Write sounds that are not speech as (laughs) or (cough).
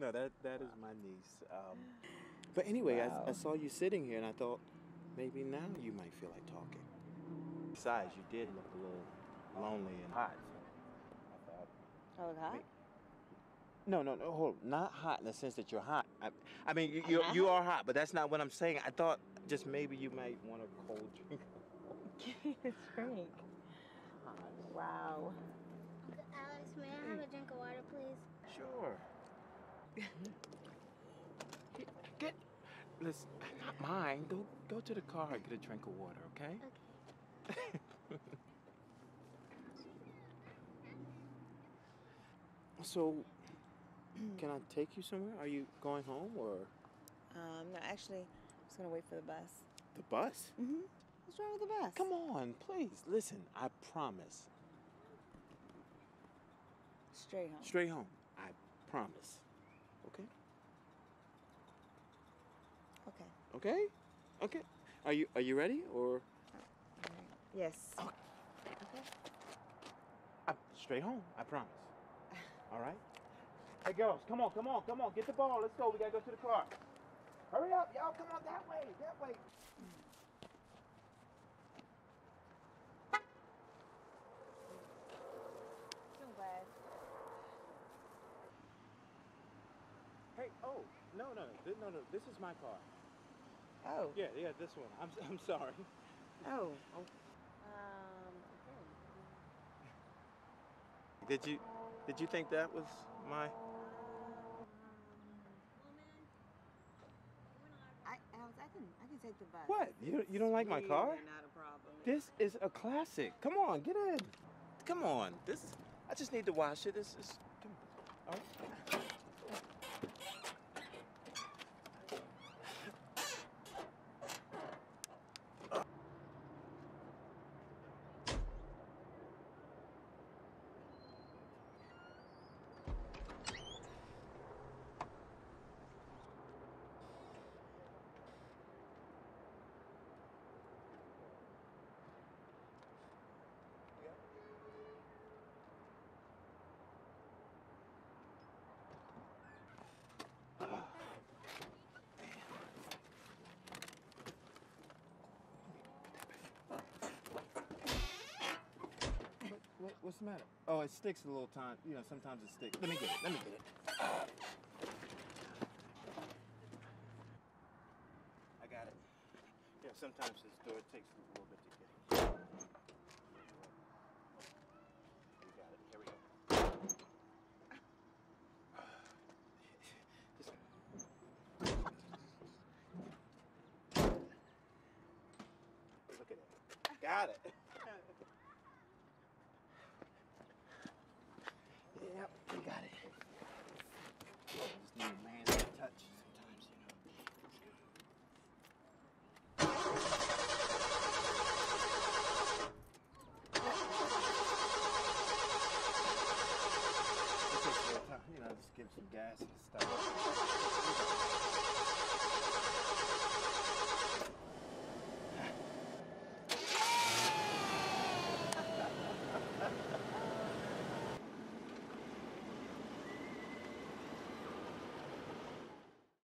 no, that that is my niece. Um, but anyway, Wow. I, I saw you sitting here, and I thought maybe now you might feel like talking. Besides, you did look a little lonely and hot. So I thought, Oh, hot? no, no, no, hold, on. not hot in the sense that you're hot. I, I mean, you you, you are hot, but that's not what I'm saying. I thought just maybe you might want a cold (laughs) drink. Give me a drink. Wow. Alex, may I have a drink of water, please? Sure. Get, listen, not mine. Go, go to the car and get a drink of water, okay? Okay. (laughs) So, can I take you somewhere? Are you going home or Um, no, actually, I'm just gonna wait for the bus. the bus? Mm-hmm. What's wrong with the bus? Come on, please. Listen, I promise. Straight home. Straight home. I promise. Okay? Okay. Okay? Okay. Are you are you ready or Yes. uh, straight home? I promise. (laughs) All right? Hey girls, come on, come on, come on. Get the ball. Let's go. We got to go to the car. Hurry up, y'all. Come on that way. That way. I'm glad. Hey, oh, no, no, no, no, no. This is my car. Oh. Yeah, yeah, this one. I'm, (laughs) I'm sorry. Oh. Um. Okay. Did you, did you think that was my? I, I can, I can take the bus. What? You, you don't like my car? Not a problem. This is a classic. Come on, get in. Come on. This is. I just need to wash it. This is. Come on. What's the matter? Oh, it sticks a little time. You know, sometimes it sticks. Let me get it. Let me get it. I got it. Yeah, sometimes this door takes a little bit to get it. Got it. Here we go. Look at it. Got it. (laughs) We got it. Just need a man's touch sometimes, you know. It takes a little time, you know, just give some gas and stuff.